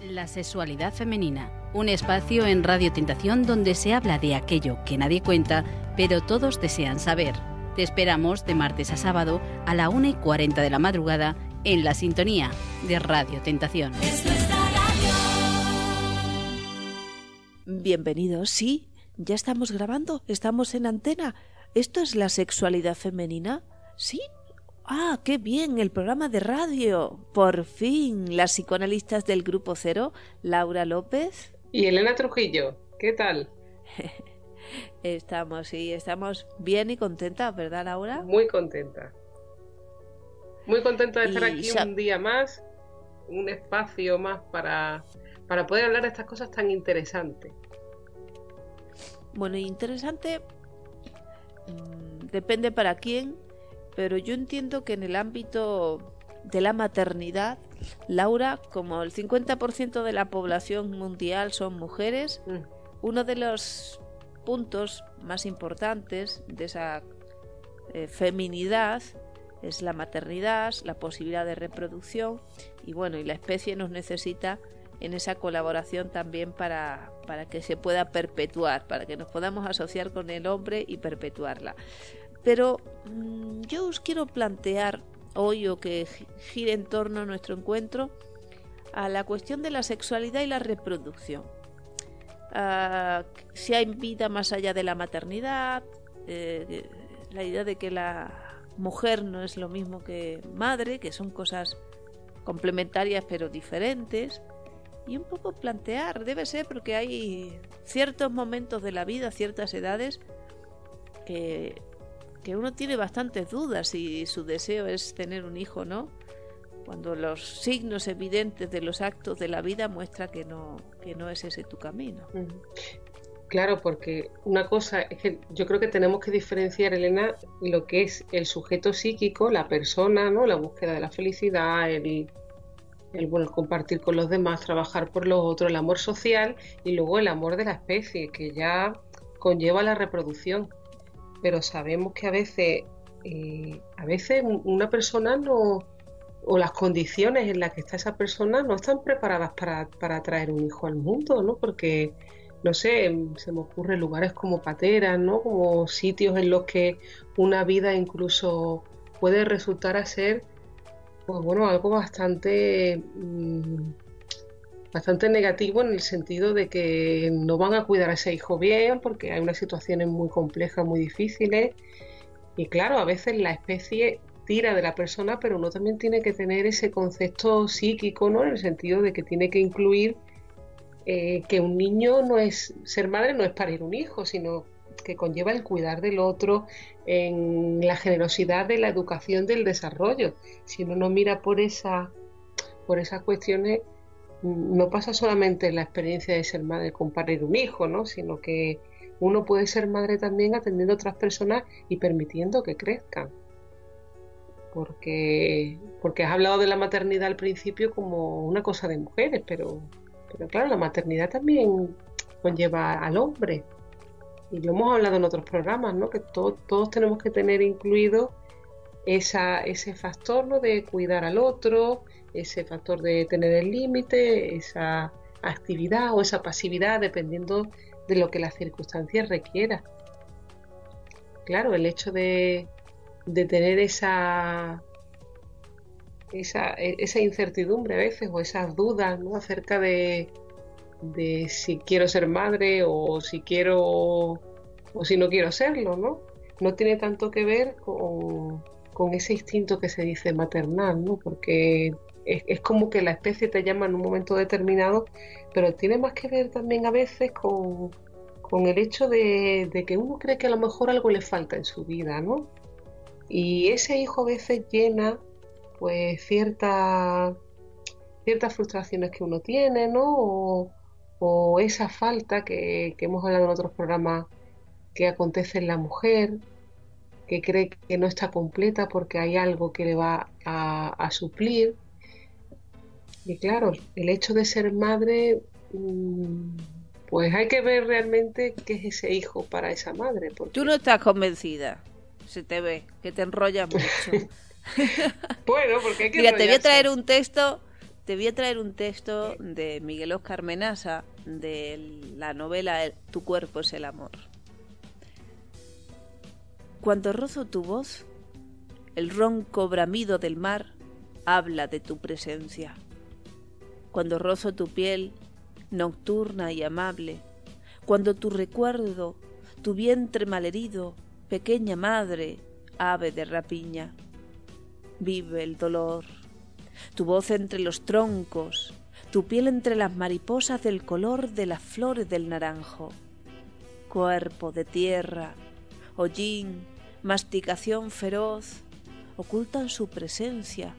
La sexualidad femenina, un espacio en Radio Tentación donde se habla de aquello que nadie cuenta, pero todos desean saber. Te esperamos de martes a sábado a la 1 y 40 de la madrugada en la sintonía de Radio Tentación. Bienvenidos, sí, ya estamos grabando, estamos en antena. ¿Esto es la sexualidad femenina? ¿Sí? Ah, qué bien, el programa de radio. Por fin, las psicoanalistas del Grupo Cero, Laura López. Y Elena Trujillo, ¿qué tal? estamos, sí, estamos bien y contentas, ¿verdad, Laura? Muy contenta. Muy contenta de estar aquí un día más, un espacio más para, para poder hablar de estas cosas tan interesantes. Bueno, interesante mm, depende para quién pero yo entiendo que en el ámbito de la maternidad, Laura, como el 50% de la población mundial son mujeres, mm. uno de los puntos más importantes de esa eh, feminidad es la maternidad, la posibilidad de reproducción y bueno, y la especie nos necesita en esa colaboración también para, para que se pueda perpetuar, para que nos podamos asociar con el hombre y perpetuarla. Pero mm, yo os quiero plantear hoy o que gire en torno a nuestro encuentro a la cuestión de la sexualidad y la reproducción. si hay vida más allá de la maternidad, eh, la idea de que la mujer no es lo mismo que madre, que son cosas complementarias pero diferentes. Y un poco plantear, debe ser porque hay ciertos momentos de la vida, ciertas edades, que que uno tiene bastantes dudas si su deseo es tener un hijo no, cuando los signos evidentes de los actos de la vida muestra que no, que no es ese tu camino. Claro, porque una cosa es que yo creo que tenemos que diferenciar, Elena, lo que es el sujeto psíquico, la persona, ¿no? La búsqueda de la felicidad, el, el bueno, compartir con los demás, trabajar por los otros, el amor social y luego el amor de la especie, que ya conlleva la reproducción pero sabemos que a veces, eh, a veces una persona no, o las condiciones en las que está esa persona no están preparadas para, para traer un hijo al mundo, ¿no? Porque, no sé, se me ocurren lugares como pateras, ¿no? Como sitios en los que una vida incluso puede resultar a ser, pues bueno, algo bastante... Mm, bastante negativo en el sentido de que no van a cuidar a ese hijo bien porque hay unas situaciones muy complejas, muy difíciles. Y claro, a veces la especie tira de la persona, pero uno también tiene que tener ese concepto psíquico, ¿no? En el sentido de que tiene que incluir eh, que un niño no es, ser madre no es parir un hijo, sino que conlleva el cuidar del otro, en la generosidad de la educación del desarrollo. Si uno no mira por esa, por esas cuestiones, no pasa solamente la experiencia de ser madre con parir un hijo, ¿no? sino que uno puede ser madre también atendiendo a otras personas y permitiendo que crezcan. Porque, porque has hablado de la maternidad al principio como una cosa de mujeres, pero, pero claro, la maternidad también conlleva al hombre. Y lo hemos hablado en otros programas, ¿no? que todos tenemos que tener incluido esa, ese factor ¿no? de cuidar al otro, ese factor de tener el límite, esa actividad o esa pasividad, dependiendo de lo que las circunstancias requiera. Claro, el hecho de, tener esa, esa, esa, incertidumbre a veces o esas dudas ¿no? acerca de, de si quiero ser madre o si quiero o si no quiero serlo, ¿no? No tiene tanto que ver con, con ese instinto que se dice maternal, ¿no? Porque es, como que la especie te llama en un momento determinado, pero tiene más que ver también a veces con, el hecho de, que uno cree que a lo mejor algo le falta en su vida, ¿no? Y ese hijo a veces llena pues ciertas frustraciones que uno tiene, ¿no? O, esa falta que, hemos hablado en otros programas que acontece en la mujer, que cree que no está completa porque hay algo que le va a suplir y claro, el hecho de ser madre, mm, pues hay que ver realmente qué es ese hijo para esa madre. Tú no estás convencida, se te ve, que te enrollas mucho. bueno, porque hay que Mira, te voy a traer un texto te voy a traer un texto de Miguel Oscar Menasa de la novela Tu cuerpo es el amor. Cuando rozo tu voz, el ronco bramido del mar habla de tu presencia. Cuando rozo tu piel, nocturna y amable, cuando tu recuerdo, tu vientre malherido, pequeña madre, ave de rapiña, vive el dolor, tu voz entre los troncos, tu piel entre las mariposas del color de las flores del naranjo. Cuerpo de tierra, hollín, masticación feroz, ocultan su presencia,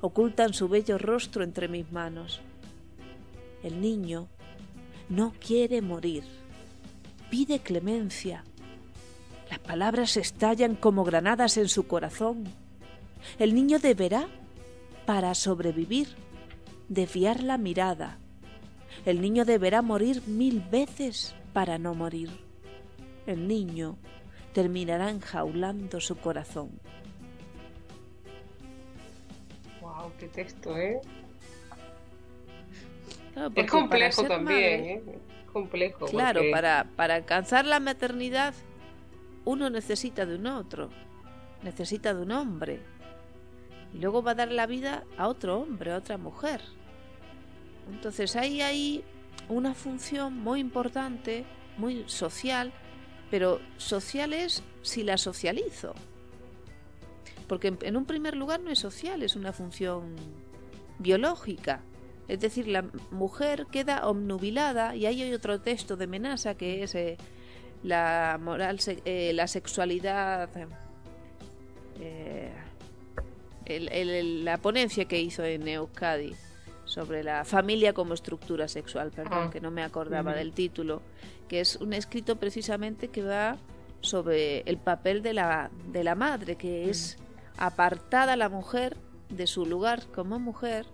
ocultan su bello rostro entre mis manos. El niño no quiere morir, pide clemencia. Las palabras estallan como granadas en su corazón. El niño deberá para sobrevivir, desviar la mirada. El niño deberá morir mil veces para no morir. El niño terminará enjaulando su corazón. ¡Wow! ¡Qué texto, eh! es complejo también, ¿eh? complejo. Claro, para, para alcanzar la maternidad uno necesita de un otro, necesita de un hombre, y luego va a dar la vida a otro hombre, a otra mujer. Entonces ahí hay una función muy importante, muy social, pero social es si la socializo. Porque en un primer lugar no es social, es una función biológica. Es decir, la mujer queda omnubilada y ahí hay otro texto de Menasa que es eh, la moral, eh, la sexualidad. Eh, la ponencia que hizo en Euskadi sobre la familia como estructura sexual, perdón, ah. que no me acordaba del título, que es un escrito precisamente que va sobre el papel de la, de la madre, que es apartada la mujer de su lugar como mujer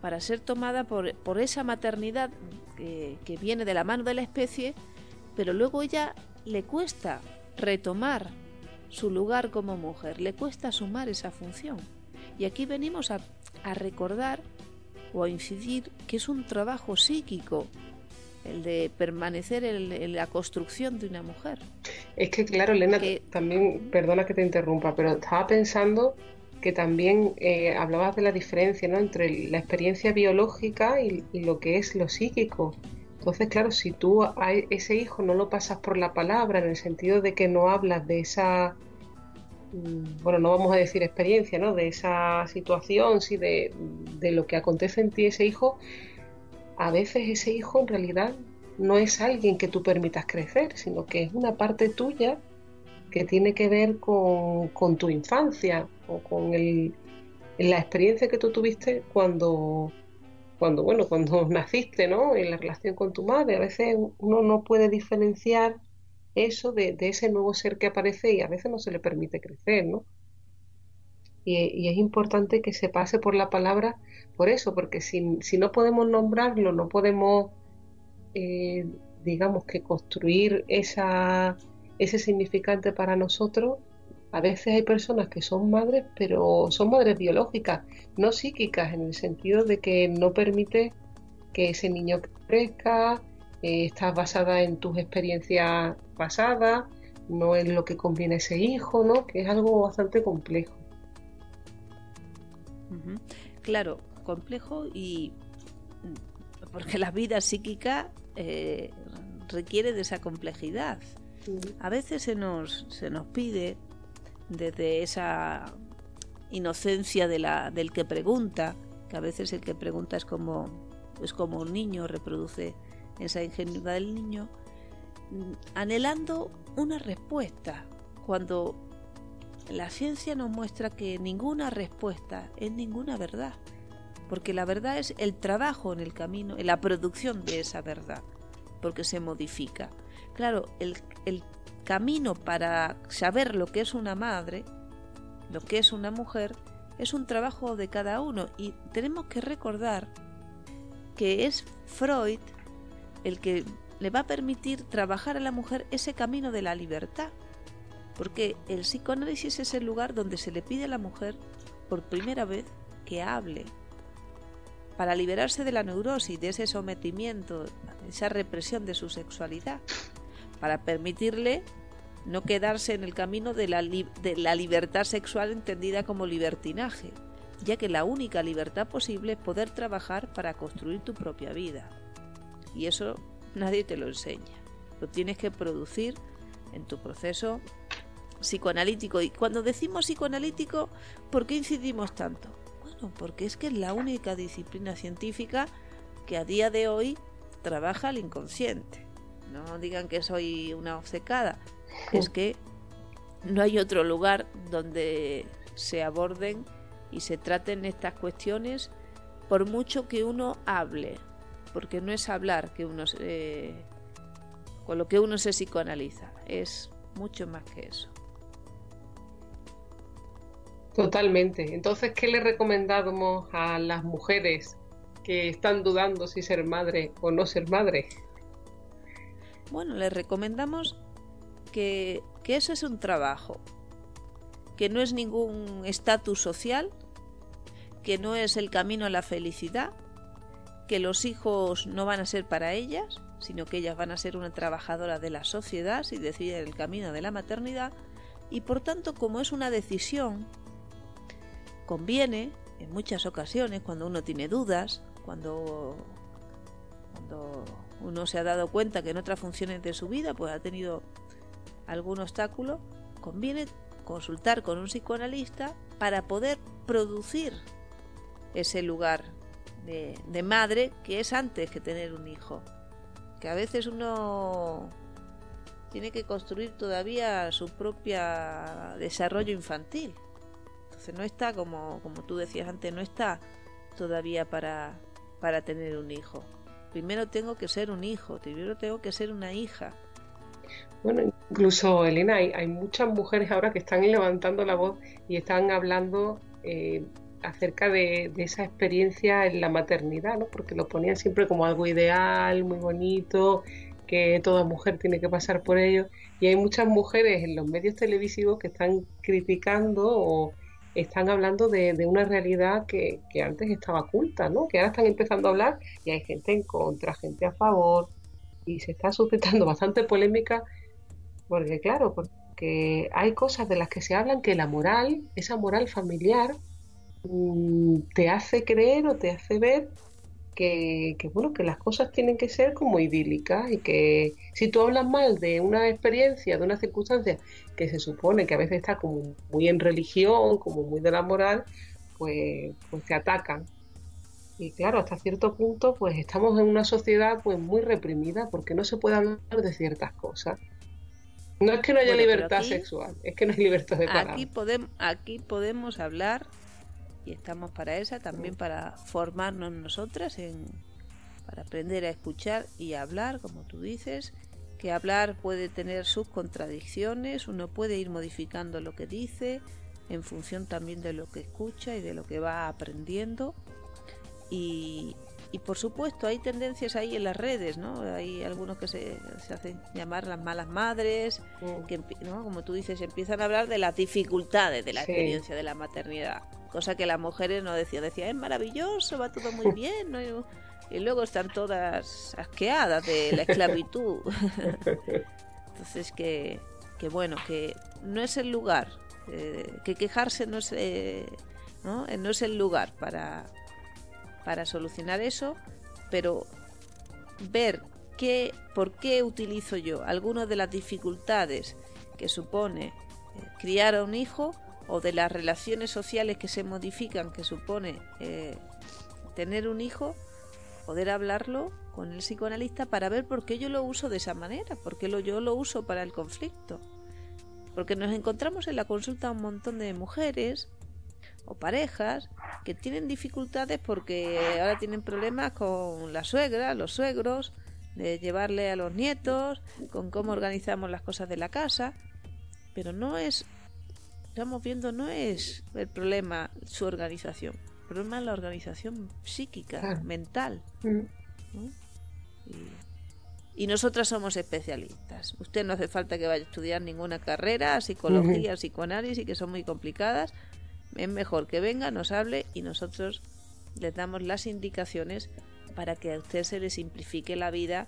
para ser tomada por, esa maternidad que viene de la mano de la especie, pero luego ella le cuesta retomar su lugar como mujer, le cuesta sumar esa función. Y aquí venimos a, recordar o a incidir que es un trabajo psíquico el de permanecer en, la construcción de una mujer. Es que claro, Elena, también, perdona que te interrumpa, pero estaba pensando que también eh, hablabas de la diferencia ¿no? entre la experiencia biológica y, y, lo que es lo psíquico. Entonces, claro, si tú a ese hijo no lo pasas por la palabra, en el sentido de que no hablas de esa, mm, bueno, no vamos a decir experiencia, ¿no? De esa situación, sí, de, de lo que acontece en ti ese hijo, a veces ese hijo en realidad no es alguien que tú permitas crecer, sino que es una parte tuya que tiene que ver con, tu infancia o con el, la experiencia que tú tuviste cuando cuando, bueno, cuando naciste, ¿no? En la relación con tu madre, a veces uno no puede diferenciar eso de, ese nuevo ser que aparece y a veces no se le permite crecer, ¿no? Y, es importante que se pase por la palabra por eso, porque si, si no podemos nombrarlo, no podemos, eh, digamos que construir esa, ese significante para nosotros, a veces hay personas que son madres, pero son madres biológicas, no psíquicas, en el sentido de que no permite que ese niño crezca, eh, está basada en tus experiencias pasadas, no en lo que conviene a ese hijo, ¿no? Que es algo bastante complejo. Claro, complejo y porque la vida psíquica eh, requiere de esa complejidad. A veces se nos, se nos pide desde esa inocencia de la, del que pregunta, que a veces el que pregunta es como, es como un niño, reproduce esa ingenuidad del niño, mm, anhelando una respuesta, cuando la ciencia nos muestra que ninguna respuesta es ninguna verdad, porque la verdad es el trabajo en el camino, en la producción de esa verdad, porque se modifica. Claro, el, el camino para saber lo que es una madre, lo que es una mujer, es un trabajo de cada uno y tenemos que recordar que es Freud el que le va a permitir trabajar a la mujer ese camino de la libertad. Porque el psicoanálisis es el lugar donde se le pide a la mujer por primera vez que hable. para liberarse de la neurosis, de ese sometimiento, esa represión de su sexualidad, para permitirle no quedarse en el camino de la, de la libertad sexual entendida como libertinaje, ya que la única libertad posible es poder trabajar para construir tu propia vida. Y eso nadie te lo enseña. Lo tienes que producir en tu proceso psicoanalítico. Y cuando decimos psicoanalítico, ¿por qué incidimos tanto? Bueno, porque es que es la única disciplina científica que a día de hoy trabaja el inconsciente. No digan que soy una obcecada. Es que no hay otro lugar donde se aborden y se traten estas cuestiones por mucho que uno hable, porque no es hablar que uno con lo que uno se psicoanaliza, es mucho más que eso. Totalmente. Entonces, ¿qué le recomendamos a las mujeres que están dudando si ser madre o no ser madre? Bueno, les recomendamos que, que eso es un trabajo, que no es ningún estatus social, que no es el camino a la felicidad, que los hijos no van a ser para ellas, sino que ellas van a ser una trabajadora de la sociedad si deciden el camino de la maternidad, y por tanto, como es una decisión conviene en muchas ocasiones cuando uno tiene dudas, cuando, cuando uno se ha dado cuenta que en otras funciones de su vida pues ha tenido algún obstáculo, conviene consultar con un psicoanalista para poder producir ese lugar de, de, madre que es antes que tener un hijo. Que a veces uno tiene que construir todavía su propio desarrollo infantil no está, como, como tú decías antes, no está todavía para, para tener un hijo. Primero tengo que ser un hijo, primero tengo que ser una hija. Bueno, incluso Elena, hay, hay muchas mujeres ahora que están levantando la voz y están hablando eh, acerca de, de, esa experiencia en la maternidad, ¿no? porque lo ponían siempre como algo ideal, muy bonito, que toda mujer tiene que pasar por ello. Y hay muchas mujeres en los medios televisivos que están criticando o están hablando de, una realidad que, antes estaba oculta, ¿no? Que ahora están empezando a hablar y hay gente en contra, gente a favor y se está suscitando bastante polémica porque claro, porque hay cosas de las que se hablan que la moral, esa moral familiar, mm, te hace creer o te hace ver que, bueno, que las cosas tienen que ser como idílicas y que si tú hablas mal de una experiencia, de una circunstancia que se supone que a veces está como muy en religión, como muy de la moral, pues, pues te atacan. Y claro, hasta cierto punto, pues estamos en una sociedad pues muy reprimida porque no se puede hablar de ciertas cosas. No es que no haya libertad sexual, es que no hay libertad de palabra. Aquí, podemos, aquí podemos hablar y estamos para esa, también para formarnos nosotras, en, para aprender a escuchar y hablar, como tú dices, que hablar puede tener sus contradicciones, uno puede ir modificando lo que dice en función también de lo que escucha y de lo que va aprendiendo. Y, y por supuesto hay tendencias ahí en las redes, ¿no? Hay algunos que se, se hacen llamar las malas madres, que, ¿no? como tú dices, empiezan a hablar de las dificultades de la experiencia de la maternidad cosa que las mujeres no decían, decía, es maravilloso, va todo muy bien, y luego están todas asqueadas de la esclavitud. Entonces que, que, bueno, que no es el lugar, eh, que quejarse no es, eh, ¿no? no es el lugar para, para solucionar eso, pero ver qué, por qué utilizo yo algunas de las dificultades que supone eh, criar a un hijo o de las relaciones sociales que se modifican que supone eh, tener un hijo, poder hablarlo con el psicoanalista para ver por qué yo lo uso de esa manera, por qué lo, yo lo uso para el conflicto. Porque nos encontramos en la consulta un montón de mujeres o parejas que tienen dificultades porque ahora tienen problemas con la suegra, los suegros, de llevarle a los nietos, con cómo organizamos las cosas de la casa, pero no es estamos viendo no es el problema su organización, el problema es la organización psíquica, mental. Mm. Y, nosotras somos especialistas. Usted no hace falta que vaya a estudiar ninguna carrera, psicología, psicoanálisis, que son muy complicadas. Es mejor que venga, nos hable y nosotros les damos las indicaciones para que a usted se le simplifique la vida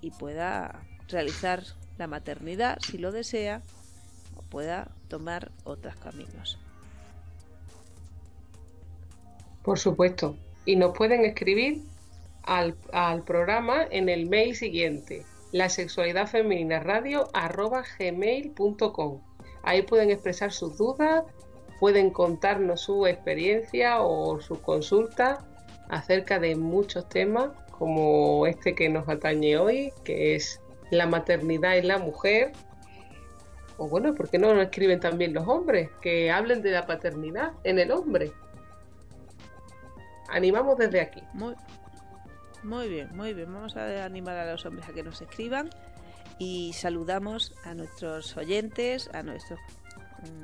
y pueda realizar la maternidad si lo desea o pueda tomar otros caminos. Por supuesto. Y nos pueden escribir al, programa en el mail siguiente, la sexualidad femenina radio gmail.com. Ahí pueden expresar sus dudas, pueden contarnos su experiencia o su consulta acerca de muchos temas como este que nos atañe hoy, que es la maternidad en la mujer. O bueno, ¿por qué no lo escriben también los hombres? Que hablen de la paternidad en el hombre. Animamos desde aquí. Muy, muy bien, muy bien. Vamos a animar a los hombres a que nos escriban y saludamos a nuestros oyentes, a nuestros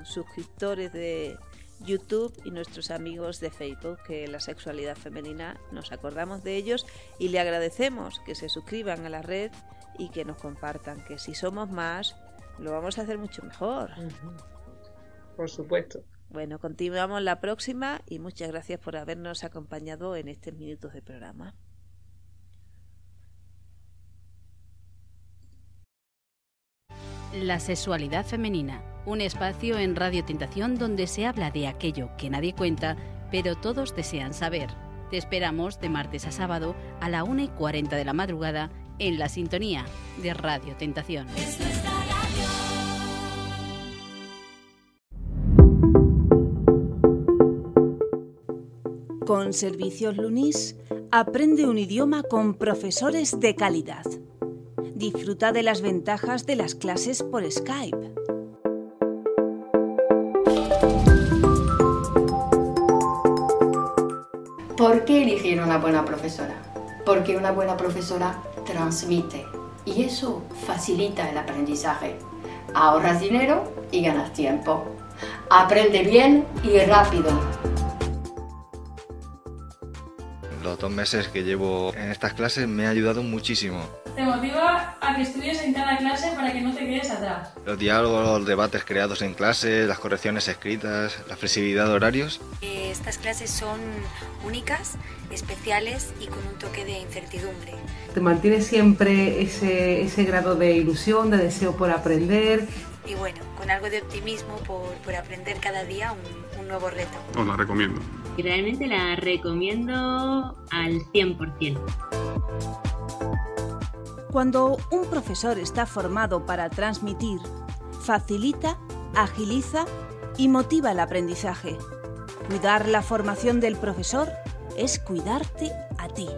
suscriptores de YouTube y nuestros amigos de Facebook, que la sexualidad femenina nos acordamos de ellos y le agradecemos que se suscriban a la red y que nos compartan, que si somos más, lo vamos a hacer mucho mejor. Por supuesto. Bueno, continuamos la próxima y muchas gracias por habernos acompañado en estos minutos de programa. La sexualidad femenina, un espacio en Radio Tentación donde se habla de aquello que nadie cuenta, pero todos desean saber. Te esperamos de martes a sábado a la 1 y 40 de la madrugada en la sintonía de Radio Tentación. Con Servicios Lunis, aprende un idioma con profesores de calidad. Disfruta de las ventajas de las clases por Skype. Elegir una buena profesora? Porque una buena profesora transmite y eso facilita el aprendizaje. Ahorras dinero y ganas tiempo. Aprende bien y rápido. Los dos meses que llevo en estas clases me ha ayudado muchísimo. Te motiva a que estudies en cada clase para que no te quedes atrás. Los diálogos, los debates creados en clase, las correcciones escritas, la flexibilidad de horarios. Eh, Estas clases son únicas, especiales y con un toque de incertidumbre. Te mantiene siempre ese, ese grado de ilusión, de deseo por aprender. Y bueno, con algo de optimismo por, por aprender cada día un, un nuevo reto. Os la recomiendo. Y realmente la recomiendo al 100%. Cuando un profesor está formado para transmitir, facilita, agiliza y motiva el aprendizaje. Cuidar la formación del profesor es cuidarte a ti.